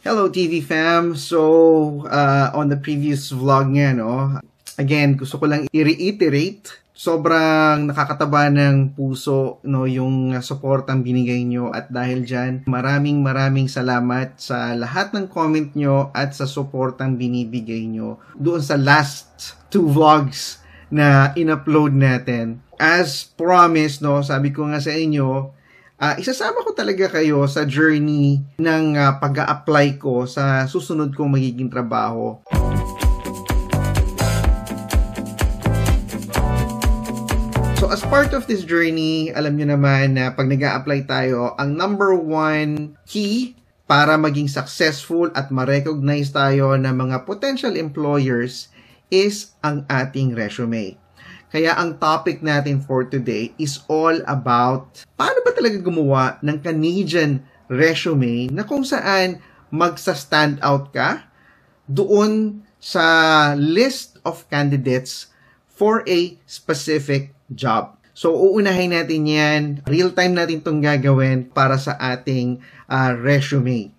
Hello TV fam. So, uh, on the previous vlog nga, no, again, gusto ko lang i-reiterate sobrang nakakataba ng puso no yung support ang binigay nyo at dahil dyan maraming maraming salamat sa lahat ng comment nyo at sa support ang binibigay nyo doon sa last two vlogs na in-upload natin. As promised no sabi ko nga sa inyo uh, isasama ko talaga kayo sa journey ng uh, pag-a-apply ko sa susunod kong magiging trabaho. So as part of this journey, alam nyo naman na pag nag apply tayo, ang number one key para maging successful at ma-recognize tayo ng mga potential employers is ang ating resume. Kaya ang topic natin for today is all about paano ba talaga gumawa ng Canadian resume na kung saan magsa-stand out ka doon sa list of candidates for a specific job. So, uunahin natin yan. Real time natin itong gagawin para sa ating uh, resume.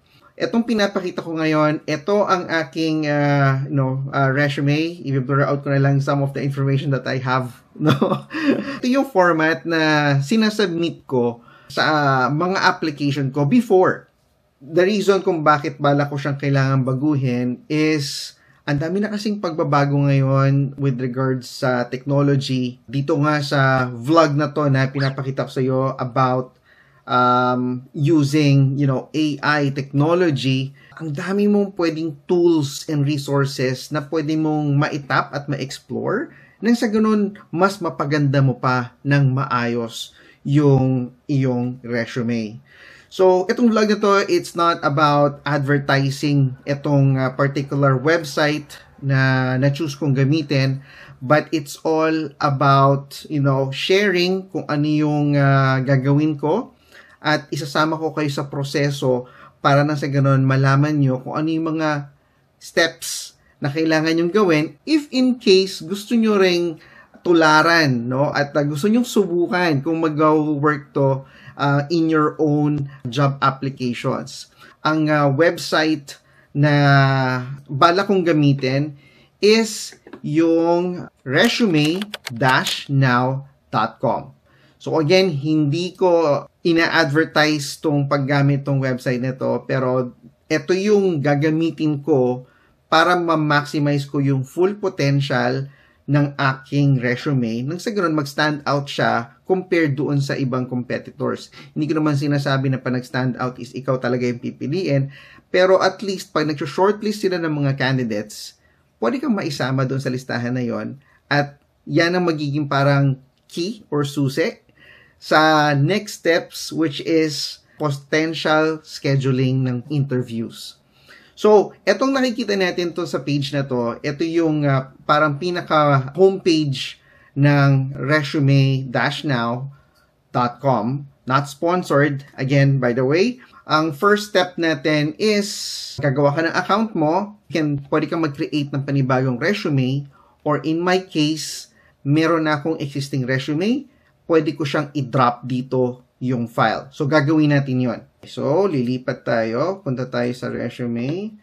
Itong pinapakita ko ngayon, ito ang aking uh, you know, uh, resume. I-blur out ko na lang some of the information that I have. No? ito yung format na sinasubmit ko sa uh, mga application ko before. The reason kung bakit bala ko siyang kailangan baguhin is ang dami na kasing pagbabago ngayon with regards sa technology. Dito nga sa vlog na to na pinapakita ko sa iyo about um, using, you know, AI technology, ang dami mong pwedeng tools and resources na pwede mong maitap at ma-explore nang sa ganun mas mapaganda mo pa ng maayos yung iyong resume. So, itong vlog na to, it's not about advertising itong uh, particular website na na-choose kong gamitin, but it's all about, you know, sharing kung ano yung uh, gagawin ko at isasama ko kayo sa proseso para na sa ganun malaman nyo kung ano yung mga steps na kailangan yung gawin if in case gusto nyo ring tularan, no? At uh, gusto nyo subukan kung mag-work to uh, in your own job applications. Ang uh, website na bala kong gamitin is yung resume-now.com. So again, hindi ko ina-advertise tong paggamit tong website nito pero ito yung gagamitin ko para ma-maximize ko yung full potential ng aking resume nang sa ganoon mag-stand out siya compared doon sa ibang competitors. Hindi ko naman sinasabi na pa nag-stand out is ikaw talaga yung pipiliin, pero at least pag nag-shortlist sila ng mga candidates, pwede kang maisama doon sa listahan na yon at yan ang magiging parang key or susi sa next steps which is potential scheduling ng interviews. So, etong nakikita natin to sa page na to, ito yung uh, parang pinaka homepage ng resume-now.com. Not sponsored, again, by the way. Ang first step natin is gagawa ka ng account mo. Can, pwede kang mag-create ng panibagong resume or in my case, meron na akong existing resume. Pwede ko siyang i-drop dito yung file. So, gagawin natin yon. So, lilipat tayo. Punta tayo sa resume.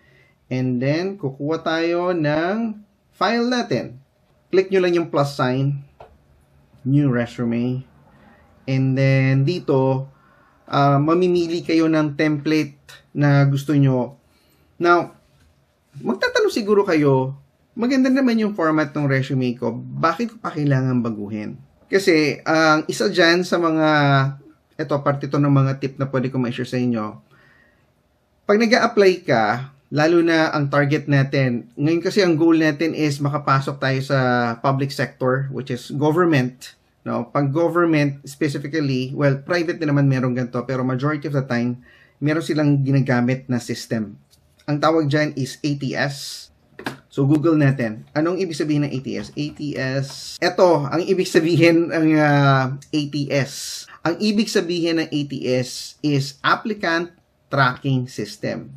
And then, kukuha tayo ng file natin. Click nyo lang yung plus sign. New resume. And then, dito, uh, mamimili kayo ng template na gusto nyo. Now, magtatanong siguro kayo, maganda naman yung format ng resume ko. Bakit ko pa kailangan baguhin? Kasi, ang uh, isa dyan sa mga ito, part ito ng mga tip na pwede ko ma-share sa inyo. Pag nag apply ka, lalo na ang target natin, ngayon kasi ang goal natin is makapasok tayo sa public sector, which is government. No? Pag government, specifically, well, private din naman meron ganito, pero majority of the time, meron silang ginagamit na system. Ang tawag dyan is ATS. So, Google natin. Anong ibig sabihin ng ATS? ATS. Ito, ang ibig sabihin ng uh, ATS ang ibig sabihin ng ATS is Applicant Tracking System.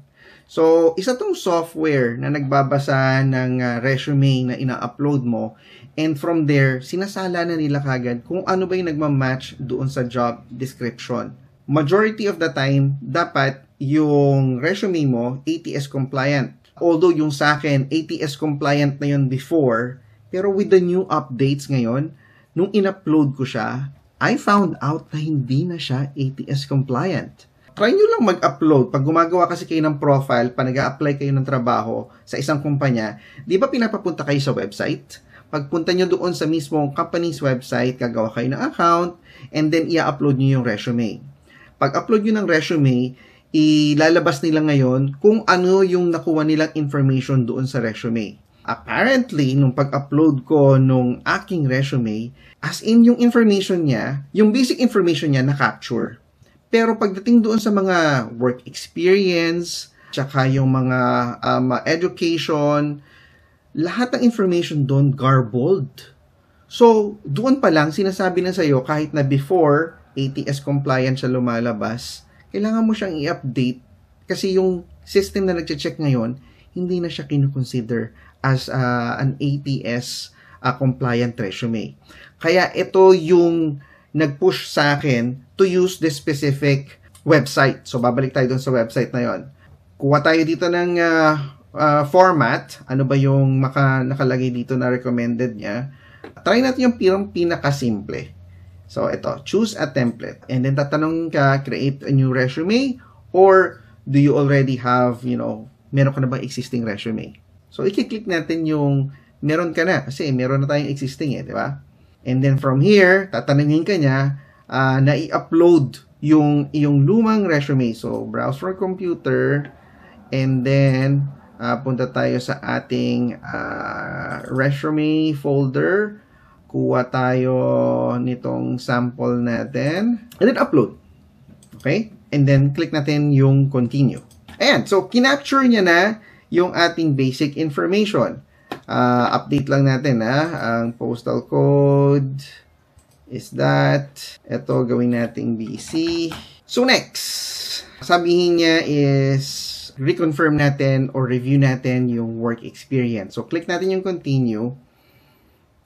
So, isa tong software na nagbabasa ng uh, resume na ina-upload mo and from there, sinasala na nila kagad kung ano ba yung nagmamatch doon sa job description. Majority of the time, dapat yung resume mo ATS compliant. Although yung sa akin, ATS compliant na yun before, pero with the new updates ngayon, nung in-upload ko siya, I found out na hindi na siya ATS compliant. Try nyo lang mag-upload. Pag gumagawa kasi kayo ng profile, pa nag apply kayo ng trabaho sa isang kumpanya, di ba pinapapunta kayo sa website? Pagpunta nyo doon sa mismong company's website, gagawa kayo ng account, and then i-upload nyo yung resume. Pag upload nyo ng resume, ilalabas nila ngayon kung ano yung nakuha nilang information doon sa resume. Apparently, nung pag-upload ko nung aking resume, as in yung information niya, yung basic information niya na-capture. Pero pagdating doon sa mga work experience, tsaka yung mga um, education, lahat ng information doon garbled. So, doon pa lang sinasabi na sa'yo kahit na before ATS compliant siya lumalabas, kailangan mo siyang i-update kasi yung system na nagche-check ngayon, hindi na siya kinukonsider as uh, an ATS uh, compliant resume. Kaya ito yung nag-push sa akin to use this specific website. So, babalik tayo dun sa website na yon. Kuha tayo dito ng uh, uh, format. Ano ba yung maka, nakalagay dito na recommended niya? Try natin yung pinaka-simple. So, ito, choose a template. And then, tatanong ka, create a new resume or do you already have, you know, meron ka na bang existing resume? So, i-click natin yung meron ka na kasi meron na tayong existing eh, di ba? And then from here, tatanungin ka niya uh, na i-upload yung yung lumang resume. So, browse for computer and then uh, punta tayo sa ating uh, resume folder kuha tayo nitong sample natin, and then upload. Okay? And then, click natin yung continue. Ayan, so, kinapture niya na yung ating basic information. Uh, update lang natin, ha? Ang postal code is that. Ito, gawin nating BC. So, next, sabihin niya is reconfirm natin or review natin yung work experience. So, click natin yung continue.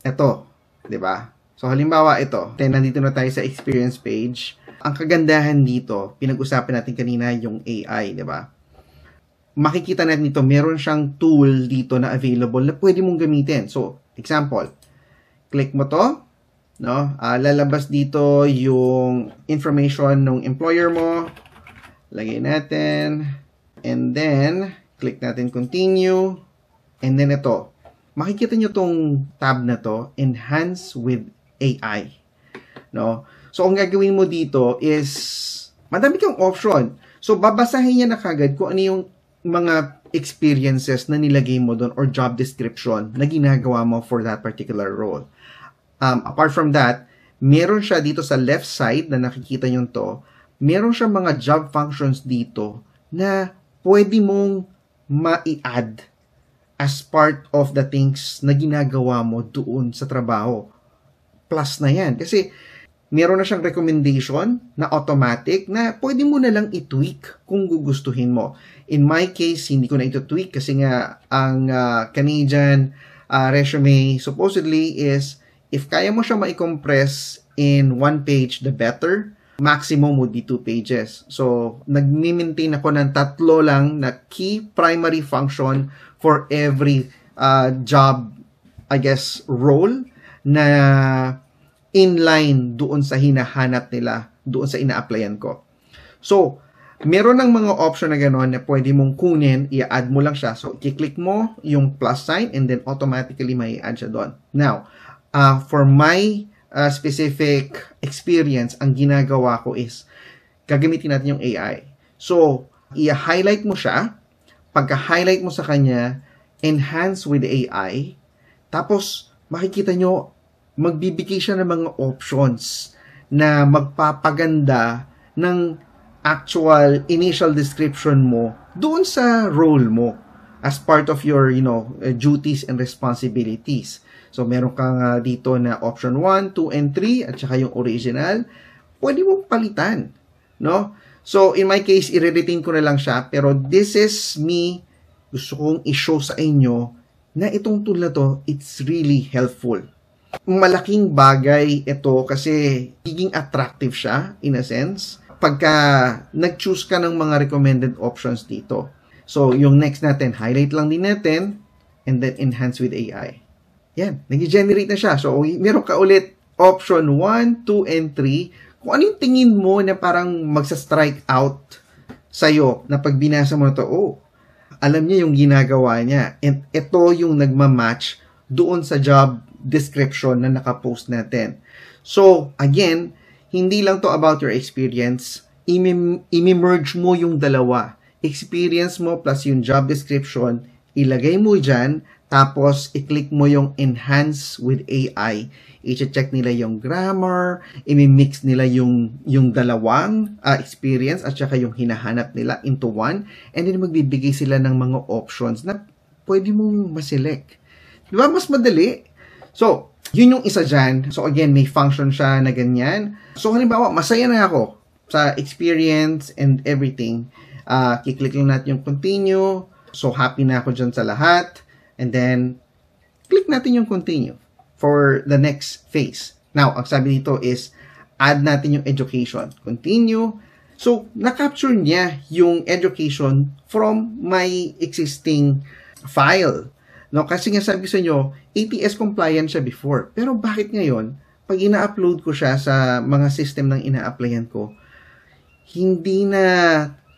Ito, 'di ba? So halimbawa ito, then nandito na tayo sa experience page. Ang kagandahan dito, pinag-usapan natin kanina yung AI, 'di ba? Makikita natin dito, meron siyang tool dito na available na pwede mong gamitin. So, example, click mo to, no? Uh, lalabas dito yung information ng employer mo. Lagay natin. And then, click natin continue. And then ito, makikita nyo tong tab na to, Enhance with AI. No? So, ang gagawin mo dito is, madami kang option. So, babasahin niya na kagad kung ano yung mga experiences na nilagay mo doon or job description na ginagawa mo for that particular role. Um, apart from that, meron siya dito sa left side na nakikita nyo to, meron siya mga job functions dito na pwede mong ma-add as part of the things na ginagawa mo doon sa trabaho. Plus na yan. Kasi meron na siyang recommendation na automatic na pwede mo na lang i-tweak kung gugustuhin mo. In my case, hindi ko na ito tweak kasi nga ang uh, Canadian uh, resume supposedly is if kaya mo siya ma-compress in one page, the better. Maximum would be two pages. So, nag-maintain ako ng tatlo lang na key primary function for every uh, job, I guess, role na inline doon sa hinahanap nila, doon sa ina-applyan ko. So, meron ng mga option na gano'n na pwede mong kunin, i-add mo lang siya. So, i-click mo yung plus sign and then automatically may add siya doon. Now, uh, for my uh, specific experience, ang ginagawa ko is, gagamitin natin yung AI. So, i-highlight mo siya, pagka-highlight mo sa kanya, enhance with AI, tapos makikita nyo, magbibigay siya ng mga options na magpapaganda ng actual initial description mo doon sa role mo as part of your, you know, uh, duties and responsibilities. So, meron kang uh, dito na option 1, 2, and 3, at saka yung original. Pwede mo palitan, no? So, in my case, i-retain ko na lang siya. Pero this is me, gusto kong i-show sa inyo na itong tool na to, it's really helpful. Malaking bagay ito kasi higing attractive siya, in a sense. pagka nag-choose ka ng mga recommended options dito. So, yung next natin, highlight lang din natin and then enhance with AI. Yan, nag-generate na siya. So, meron ka ulit option 1, 2, and 3. Kung ano yung tingin mo na parang magsa-strike out sa'yo na pag binasa mo na to, oh, alam niya yung ginagawa niya. And ito yung nagma-match doon sa job description na nakapost natin. So, again, hindi lang to about your experience. Imi-merge mo yung dalawa. Experience mo plus yung job description, ilagay mo dyan, tapos i-click mo yung enhance with AI. I-check nila yung grammar, imi-mix nila yung, yung dalawang uh, experience at saka yung hinahanap nila into one. And then magbibigay sila ng mga options na pwede mong maselect. Di ba? Mas madali. So, yun yung isa dyan. So, again, may function siya na ganyan. So, halimbawa, masaya na ako sa experience and everything. Uh, kiklik lang natin yung continue. So, happy na ako dyan sa lahat. And then, click natin yung continue for the next phase. Now, ang sabi dito is, add natin yung education. Continue. So, na-capture niya yung education from my existing file. No, kasi nga sabi sa inyo, ATS compliant siya before. Pero bakit ngayon, pag ina-upload ko siya sa mga system ng ina-applyan ko, hindi na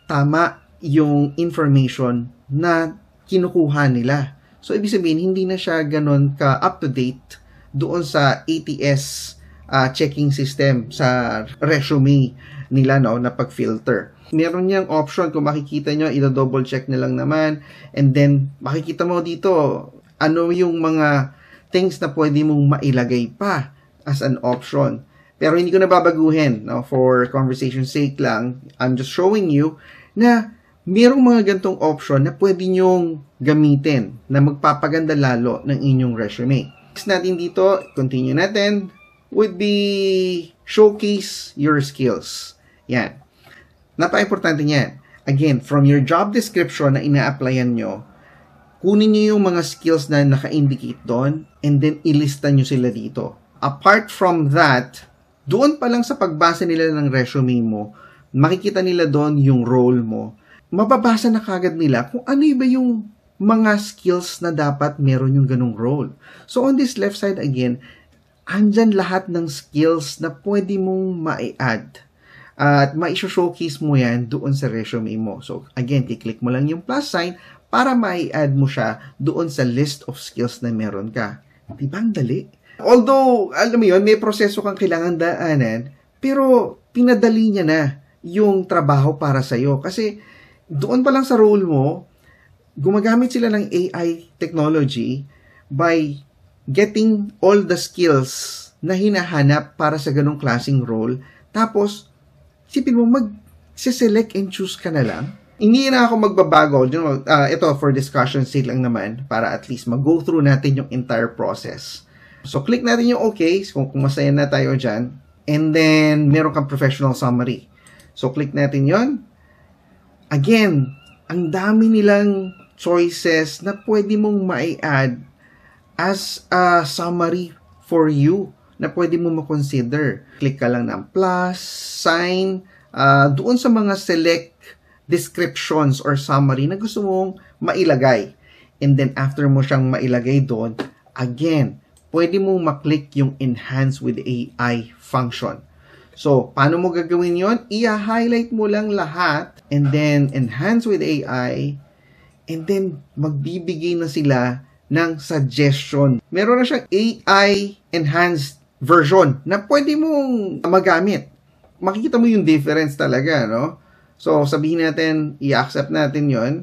tama yung information na kinukuha nila. So, ibig sabihin, hindi na siya ganun ka up-to-date doon sa ATS uh, ah, checking system sa resume nila no, na pag-filter. Meron niyang option, kung makikita nyo, ito-double check na lang naman. And then, makikita mo dito, ano yung mga things na pwede mong mailagay pa as an option. Pero hindi ko na babaguhin. No? For conversation sake lang, I'm just showing you na merong mga gantong option na pwede nyong gamitin na magpapaganda lalo ng inyong resume. Next natin dito, continue natin, would be showcase your skills. Yan. Napaka-importante niyan. Again, from your job description na ina-applyan nyo, kunin nyo yung mga skills na naka-indicate doon and then ilista nyo sila dito. Apart from that, doon pa lang sa pagbasa nila ng resume mo, makikita nila doon yung role mo mababasa na kagad nila kung ano ba yung mga skills na dapat meron yung ganong role. So on this left side again, andyan lahat ng skills na pwede mong ma-add. At ma-showcase mo yan doon sa resume mo. So again, i-click mo lang yung plus sign para ma-add mo siya doon sa list of skills na meron ka. Di ba ang dali? Although, alam mo yun, may proseso kang kailangan daanan, pero pinadali niya na yung trabaho para sa'yo. Kasi doon pa lang sa role mo, gumagamit sila ng AI technology by getting all the skills na hinahanap para sa ganong klasing role. Tapos, sipin mo, mag-select and choose ka na lang. Hindi na ako magbabago. You know, uh, ito, for discussion sake lang naman, para at least mag-go through natin yung entire process. So, click natin yung OK, kung, kung masaya na tayo dyan. And then, meron kang professional summary. So, click natin yon again, ang dami nilang choices na pwede mong ma-add as a summary for you na pwede mo ma-consider. Click ka lang ng plus, sign, uh, doon sa mga select descriptions or summary na gusto mong mailagay. And then after mo siyang mailagay doon, again, pwede mong maklik yung enhance with AI function. So, paano mo gagawin yon? I-highlight mo lang lahat and then enhance with AI and then magbibigay na sila ng suggestion. Meron na siyang AI enhanced version na pwede mong magamit. Makikita mo yung difference talaga, no? So, sabihin natin, i-accept natin yon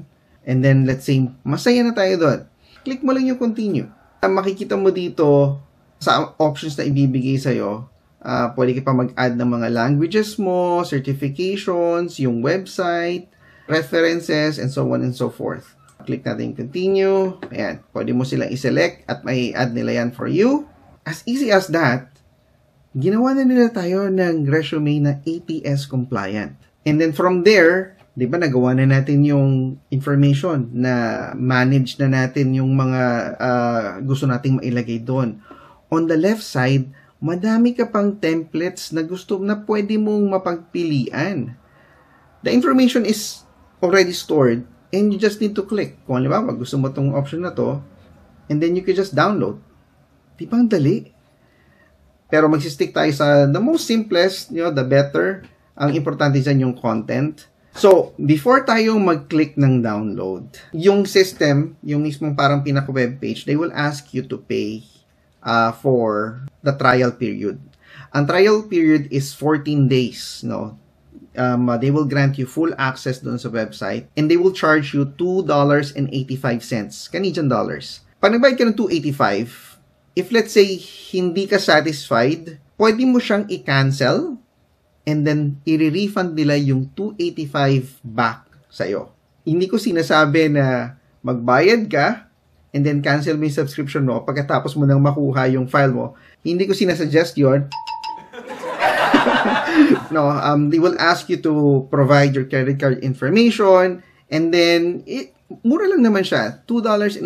and then let's say, masaya na tayo doon. Click mo lang yung continue. Makikita mo dito sa options na ibibigay sa'yo, Uh, pwede ka pa mag-add ng mga languages mo, certifications, yung website, references, and so on and so forth. Click natin continue. Ayan, pwede mo silang i-select at may add nila yan for you. As easy as that, ginawa na nila tayo ng resume na ATS compliant. And then from there, di ba nagawa na natin yung information na manage na natin yung mga uh, gusto nating mailagay doon. On the left side, madami ka pang templates na gusto na pwede mong mapagpilian. The information is already stored and you just need to click. Kung halimbawa, gusto mo tong option na to, and then you can just download. Di ba ang dali? Pero magsistick tayo sa the most simplest, you know, the better. Ang importante dyan yung content. So, before tayo mag-click ng download, yung system, yung mismong parang pinaka-web page, they will ask you to pay uh, for the trial period. Ang trial period is 14 days, no? Um, uh, they will grant you full access doon sa website and they will charge you $2.85 Canadian dollars. Pag nagbayad ka ng 285, if let's say hindi ka satisfied, pwede mo siyang i-cancel and then i-refund nila yung 285 back sa'yo. Hindi ko sinasabi na magbayad ka and then cancel mo yung subscription mo pagkatapos mo nang makuha yung file mo. Hindi ko sinasuggest yon. No, um, they will ask you to provide your credit card information and then it, mura lang naman siya, $2.85.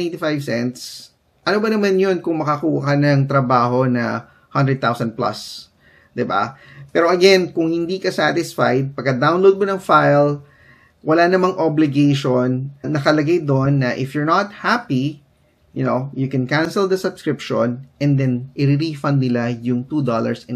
Ano ba naman yun kung makakuha ka ng trabaho na 100,000 plus? 'di ba? Pero again, kung hindi ka satisfied, pagka-download mo ng file, wala namang obligation. Nakalagay doon na if you're not happy, you know, you can cancel the subscription and then i-refund nila yung $2.85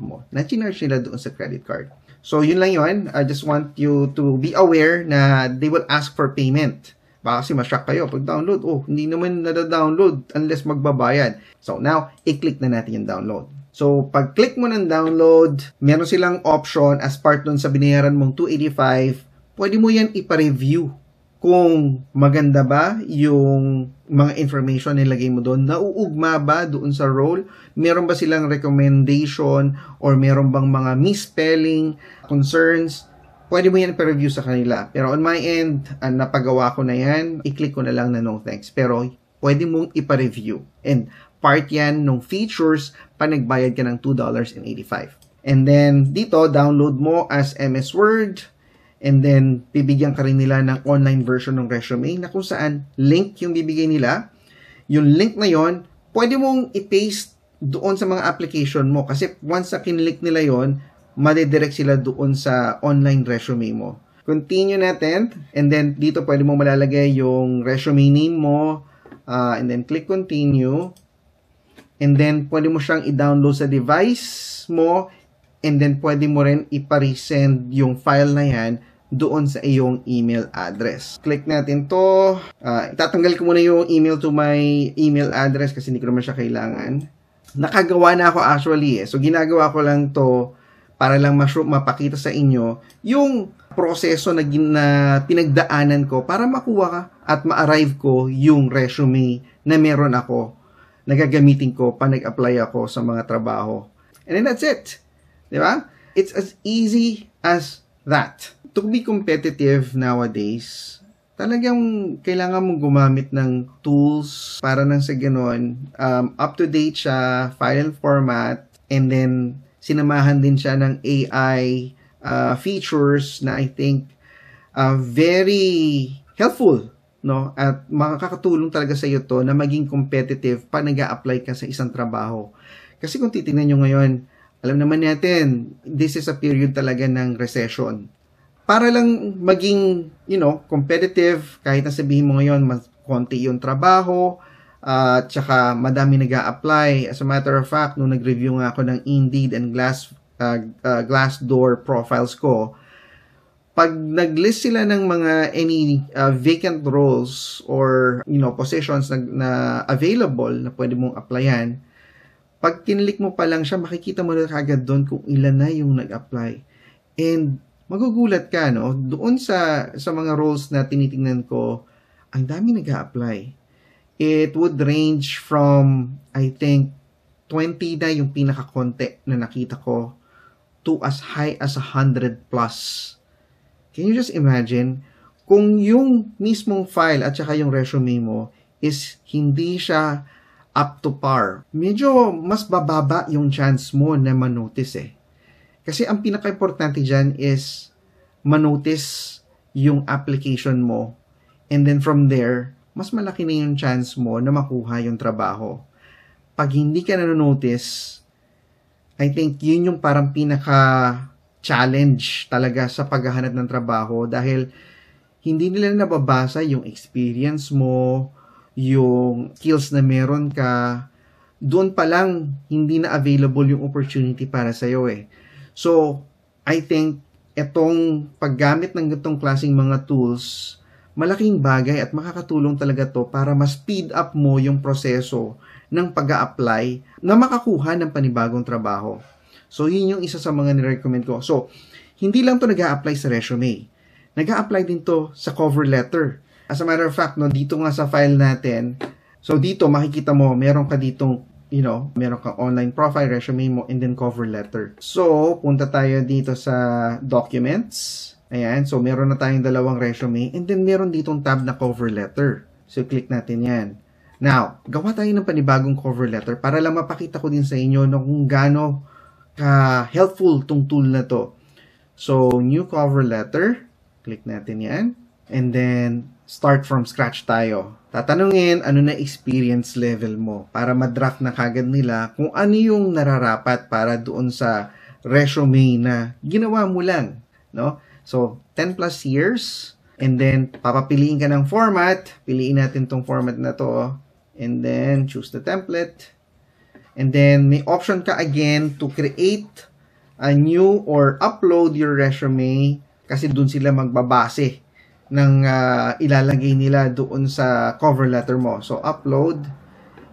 mo na chinarge nila doon sa credit card. So, yun lang yun. I just want you to be aware na they will ask for payment. Baka kasi masyak kayo pag download. Oh, hindi naman nada-download unless magbabayad. So, now, i-click na natin yung download. So, pag click mo ng download, meron silang option as part dun sa binayaran mong 285, pwede mo yan ipa-review kung maganda ba yung mga information nilagay mo doon, nauugma ba doon sa role, meron ba silang recommendation or meron bang mga misspelling, concerns, pwede mo yan pa-review sa kanila. Pero on my end, uh, napagawa ko na yan, i-click ko na lang na no thanks. Pero pwede mong ipa-review. And part yan ng features pa nagbayad ka ng $2.85. And then, dito, download mo as MS Word, And then, bibigyan ka rin nila ng online version ng resume na kung saan link yung bibigay nila. Yung link na yon pwede mong i-paste doon sa mga application mo. Kasi once na kinlink nila yon madidirect sila doon sa online resume mo. Continue natin. And then, dito pwede mong malalagay yung resume name mo. Uh, and then, click continue. And then, pwede mo siyang i-download sa device mo. And then, pwede mo rin ipa-resend yung file na yan doon sa iyong email address. Click natin to. Uh, itatanggal ko muna yung email to my email address kasi hindi ko naman siya kailangan. Nakagawa na ako actually eh. So ginagawa ko lang to para lang mas mapakita sa inyo yung proseso na, na pinagdaanan ko para makuha ka at ma-arrive ko yung resume na meron ako na gagamitin ko pa nag-apply ako sa mga trabaho. And then that's it. Di ba? It's as easy as that to be competitive nowadays, talagang kailangan mong gumamit ng tools para nang sa ganon, um, up-to-date siya, file format, and then sinamahan din siya ng AI uh, features na I think uh, very helpful no? At makakatulong talaga sa iyo to na maging competitive pa nag apply ka sa isang trabaho. Kasi kung titingnan nyo ngayon, alam naman natin, this is a period talaga ng recession para lang maging, you know, competitive, kahit na sabihin mo ngayon, mas konti yung trabaho, uh, at saka madami nag apply As a matter of fact, nung nag-review nga ako ng Indeed and Glass, uh, uh, Glassdoor profiles ko, pag nag-list sila ng mga any uh, vacant roles or you know positions na, na available na pwede mong applyan, pag kinlik mo pa lang siya, makikita mo na kagad doon kung ilan na yung nag-apply. And magugulat ka, no? Doon sa, sa mga roles na tinitingnan ko, ang dami nag apply It would range from, I think, 20 na yung pinaka-konti na nakita ko to as high as 100 plus. Can you just imagine? Kung yung mismong file at saka yung resume mo is hindi siya up to par, medyo mas bababa yung chance mo na manotice eh. Kasi ang pinaka-importante dyan is manotice yung application mo and then from there, mas malaki na yung chance mo na makuha yung trabaho. Pag hindi ka na-notice, I think yun yung parang pinaka challenge talaga sa paghahanap ng trabaho dahil hindi nila nababasa yung experience mo, yung skills na meron ka, doon pa lang hindi na available yung opportunity para sa iyo eh. So, I think itong paggamit ng ganitong klaseng mga tools, malaking bagay at makakatulong talaga to para mas speed up mo yung proseso ng pag apply na makakuha ng panibagong trabaho. So, yun yung isa sa mga nirecommend ko. So, hindi lang to nag apply sa resume nag apply din to sa cover letter. As a matter of fact, no, dito nga sa file natin, so dito makikita mo, meron ka ditong, you know, meron kang online profile, resume mo, and then cover letter. So, punta tayo dito sa documents. Ayan, so meron na tayong dalawang resume, and then meron ditong tab na cover letter. So, click natin yan. Now, gawa tayo ng panibagong cover letter para lang mapakita ko din sa inyo no, kung gaano ka-helpful tong tool na to. So, new cover letter. Click natin yan. And then, start from scratch tayo. Tatanungin ano na experience level mo para madraft na kagad nila kung ano yung nararapat para doon sa resume na ginawa mo lang. No? So, 10 plus years. And then, papapiliin ka ng format. Piliin natin tong format na to. And then, choose the template. And then, may option ka again to create a new or upload your resume kasi doon sila magbabase ng uh, ilalagay nila doon sa cover letter mo. So, upload,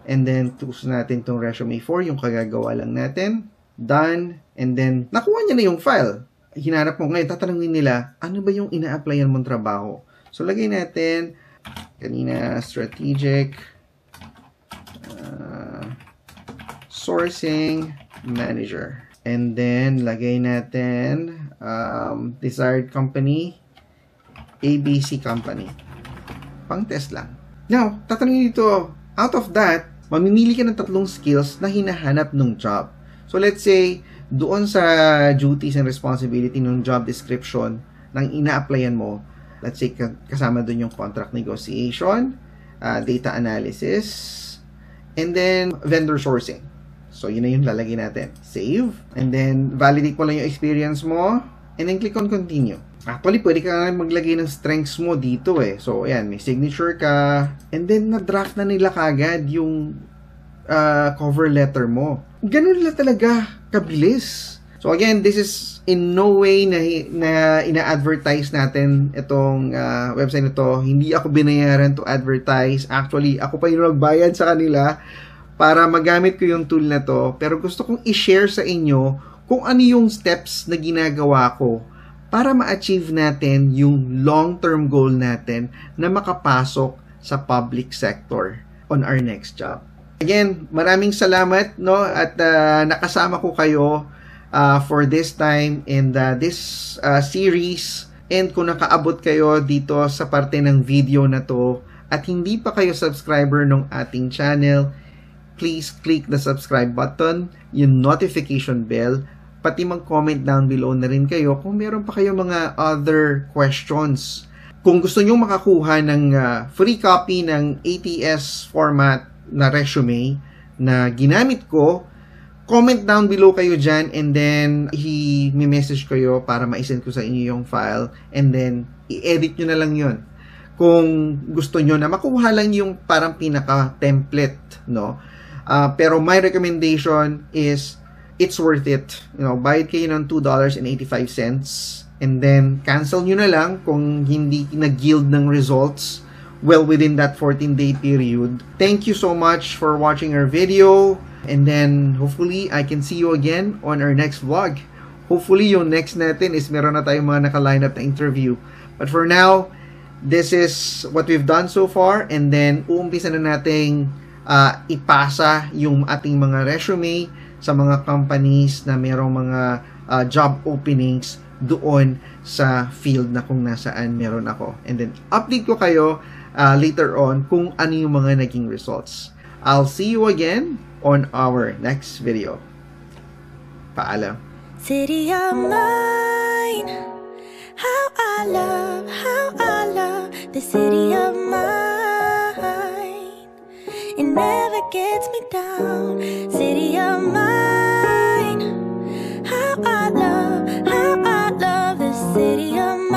and then choose natin tong resume 4, yung kagagawa lang natin. Done, and then nakuha niya na yung file. Hinarap mo ngayon, tatanungin nila, ano ba yung ina-applyan mong trabaho? So, lagay natin, kanina, strategic, uh, sourcing manager. And then, lagay natin um, desired company, ABC company. Pang test lang. Now, tatanungin dito, out of that, mamimili ka ng tatlong skills na hinahanap ng job. So, let's say, doon sa duties and responsibility ng job description ng ina-applyan mo, let's say, kasama doon yung contract negotiation, uh, data analysis, and then vendor sourcing. So, yun na yung lalagay natin. Save. And then, validate mo lang yung experience mo. And then, click on continue. Actually, pwede ka nga maglagay ng strengths mo dito eh. So, ayan, may signature ka. And then, na-draft na nila kagad yung uh, cover letter mo. Ganun lang talaga kabilis. So, again, this is in no way na, na ina-advertise natin itong uh, website na to. Hindi ako binayaran to advertise. Actually, ako pa yung nagbayad sa kanila para magamit ko yung tool na to. Pero gusto kong i-share sa inyo kung ano yung steps na ginagawa ko para ma-achieve natin yung long-term goal natin na makapasok sa public sector on our next job. Again, maraming salamat no at uh, nakasama ko kayo uh, for this time in the, this uh, series and kung nakaabot kayo dito sa parte ng video na to at hindi pa kayo subscriber ng ating channel, please click the subscribe button, yung notification bell, pati mag-comment down below na rin kayo kung meron pa kayo mga other questions. Kung gusto nyo makakuha ng uh, free copy ng ATS format na resume na ginamit ko, comment down below kayo dyan and then i-message kayo para ma-send ko sa inyo yung file and then i-edit nyo na lang yon kung gusto nyo na makuha lang yung parang pinaka-template, no? Uh, pero my recommendation is it's worth it. You know, bayad kayo ng $2.85 and then cancel nyo na lang kung hindi nag-yield ng results well within that 14-day period. Thank you so much for watching our video and then hopefully I can see you again on our next vlog. Hopefully yung next natin is meron na tayong mga naka-line up na interview. But for now, this is what we've done so far and then uumpisa na nating uh, ipasa yung ating mga resume sa mga companies na mayroong mga uh, job openings doon sa field na kung nasaan meron ako. And then, update ko kayo uh, later on kung ano yung mga naging results. I'll see you again on our next video. Paalam. City of mine, how I love, how I love the city of mine. It never gets me down. City of mine, how I love, how I love this city of mine.